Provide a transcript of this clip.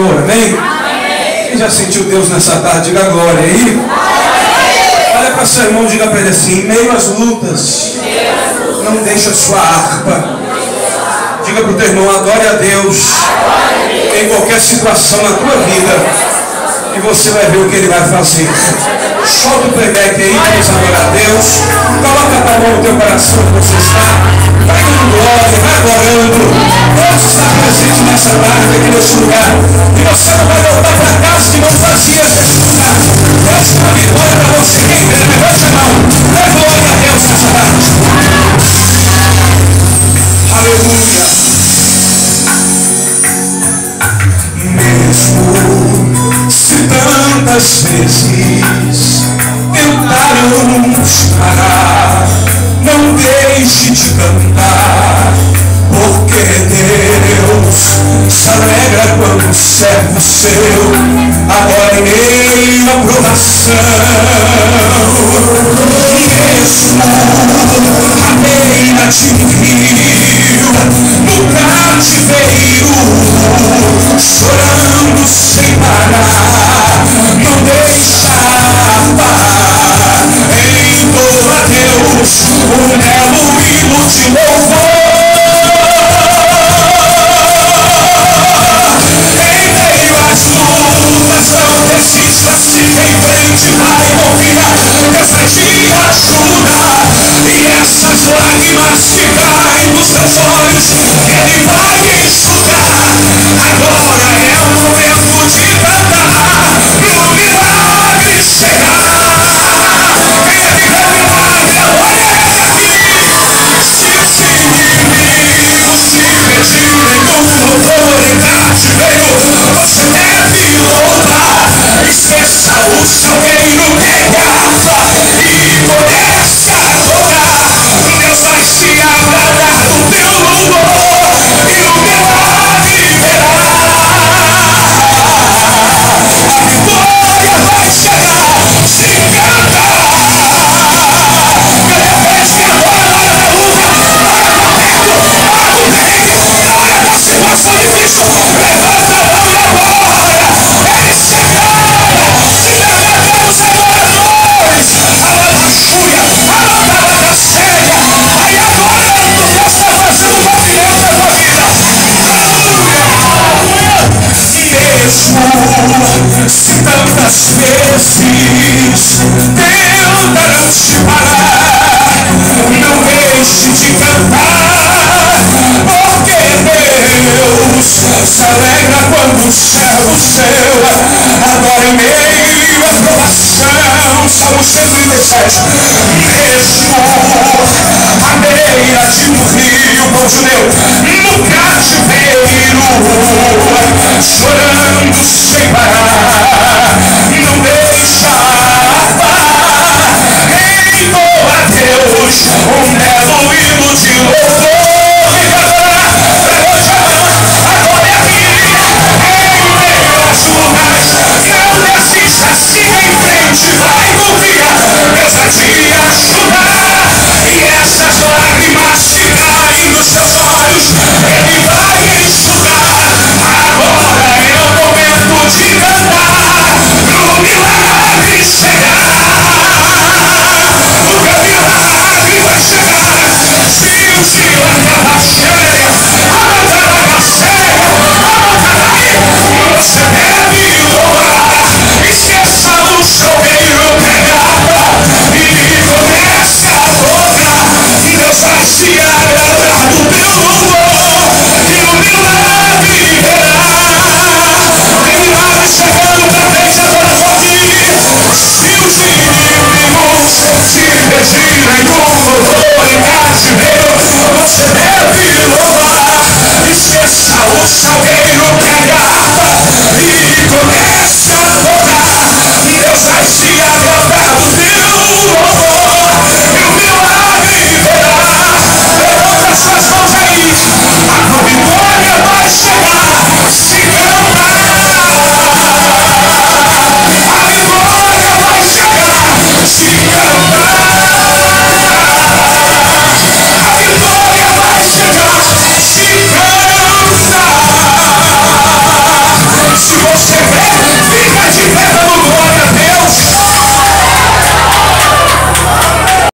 Senhor, amém? Quem já sentiu Deus nessa tarde, diga glória aí. Olha para seu irmão, diga para ele assim: em meio às lutas, não deixa sua harpa. Diga para o teu irmão, adore a Deus em qualquer situação na tua vida. E você vai ver o que ele vai fazer. Solta o playback aí, vamos adorar a Deus. Coloca a mão no teu coração que você está. Vai dando glória, vai adorando. Deus está presente nessa tarde, aqui nesse lugar. E você não vai voltar para casa de mãos vazias desse lugar. Deus tem uma vitória para você. Quem crê, levante a mão. Dê glória a Deus nessa tarde. Aleluia. Mesmo se tantas vezes tentaram nos parar, não deixe de cantar, servo seu agora em meio à provação. Cause vezes tentarão te parar, não deixe de cantar, porque Deus se alegra quando o servo seu agora em meio à provação. Salmo 137, mesmo à beira de um rio, povo judeu, no cativeiro, Ouça o reino